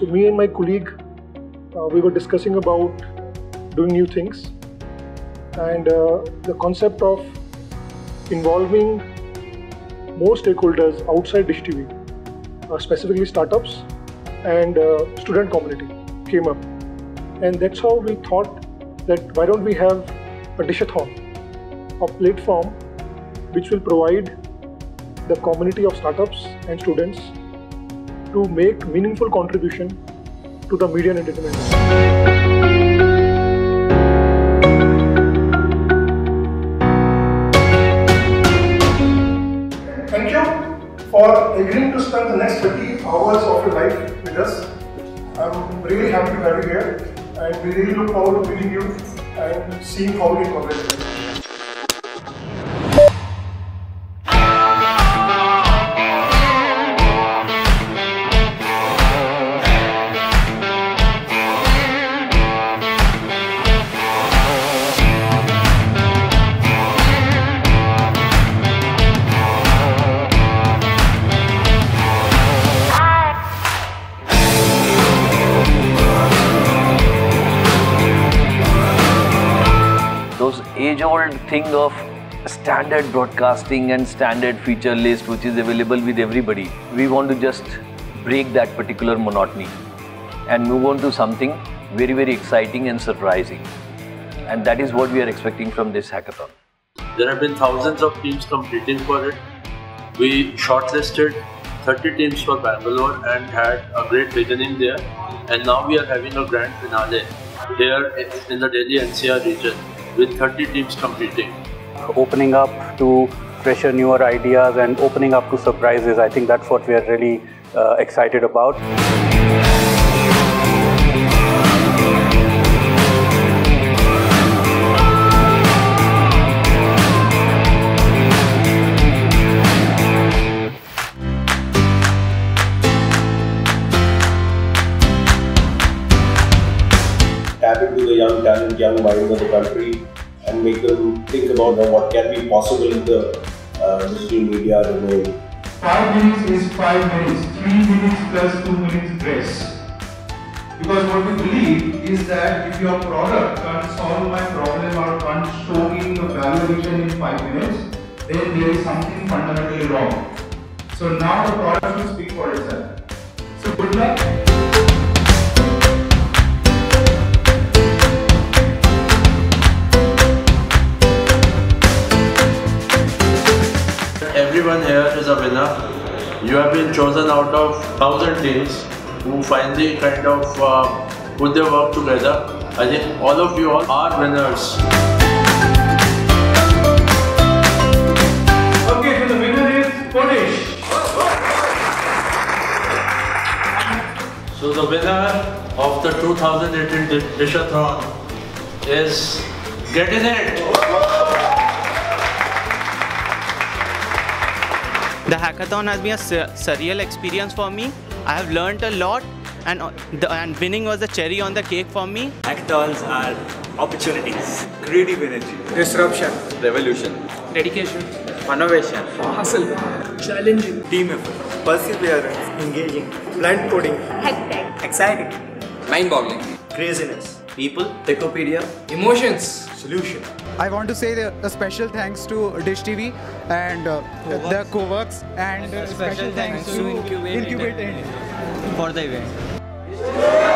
So me and my colleague, uh, we were discussing about doing new things, and uh, the concept of involving more stakeholders outside Dish TV, uh, specifically startups and uh, student community, came up, and that's how we thought that why don't we have a Dishathon, a platform which will provide the community of startups and students to make meaningful contribution to the media and entertainment. Thank you for agreeing to spend the next 30 hours of your life with us. I'm really happy to have you here and we really look forward to meeting you and seeing how we can. Age old thing of standard broadcasting and standard feature list which is available with everybody we want to just break that particular monotony and move on to something very very exciting and surprising and that is what we are expecting from this hackathon There have been thousands of teams competing for it. We shortlisted 30 teams for Bangalore and had a great beginning there. And now we are having a grand finale here in the Delhi NCR region with 30 teams competing. opening up to fresher, newer ideas and opening up to surprises. I think that's what we are really uh, excited about. Into the young talent, young minds of the country, and make them think about what can be possible in the uh, digital media domain. Five minutes is five minutes. Three minutes plus two minutes grace. Because what we believe is that if your product can't solve my problem or can't show me the value addition in five minutes, then there is something fundamentally wrong. So now the product will Everyone here is a winner. You have been chosen out of 1000 teams who finally kind of uh, put their work together. I think all of you all are winners. Okay, so the winner is Kodesh. So the winner of the 2018 Di- Dishathon is Getting It. The hackathon has been a surreal experience for me. I have learned a lot, and, uh, the, and winning was the cherry on the cake for me. Hackathons are opportunities, creative energy, disruption, revolution, dedication, innovation, hustle, challenging, team effort, perseverance, engaging, blind coding, hectic, exciting, mind-boggling, craziness, people, Techopedia, emotions, solution. I want to say a special thanks to Dish TV and uh, the co-works and uh, special thanks to Incubate, Incubate India. For the event.